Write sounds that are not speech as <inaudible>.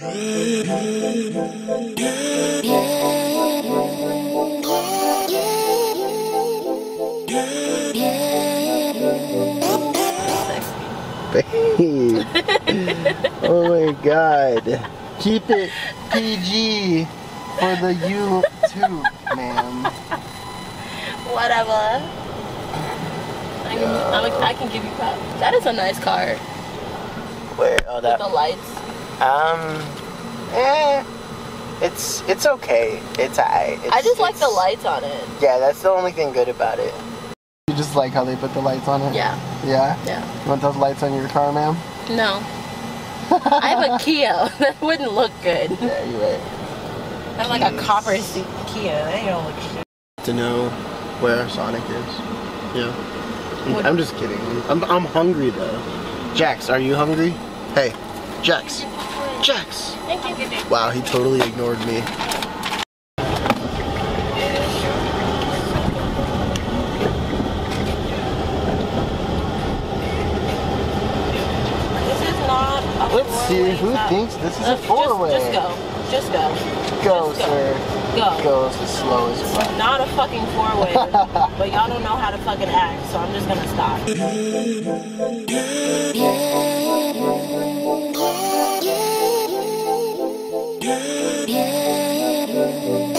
Babe. oh my god. Keep it PG for the YouTube, ma'am. Whatever. I can, I'm, I can give you props. That is a nice car. Where? Oh, With that. the lights. Um. Eh. It's it's okay. It's alright. I It's- just like the lights on it. Yeah, that's the only thing good about it. You just like how they put the lights on it? Yeah. Yeah? Yeah. You want those lights on your car, ma'am? No. I have a Kia. <laughs> That wouldn't look good. Yeah, you're right. I have like a copper seat Kia. That ain't gonna look shit. To know where Sonic is. Yeah. What- I'm just kidding. I'm, I'm hungry though. Jax, are you hungry? Hey, Jax. Jax. Wow, he totally ignored me. This is not a Let's see who stop. thinks this is Uh, a four-way. Just, just go. Just go. Go, Just go. sir. Go. Go as slow as fuck. Not a fucking four-way. <laughs> but y'all don't know how to fucking act, so I'm just gonna stop. <laughs> day.